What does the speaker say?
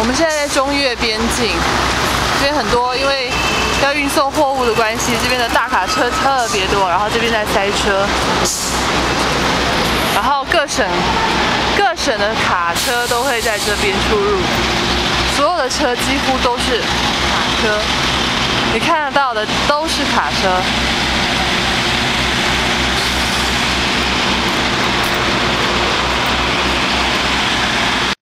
我们现在在中越边境这边很多因为要运送货物的关系这边的大卡车特别多然后这边在塞车。然后各省各省的卡车都会在这边出入。所有的车几乎都是卡车你看得到的都是卡车。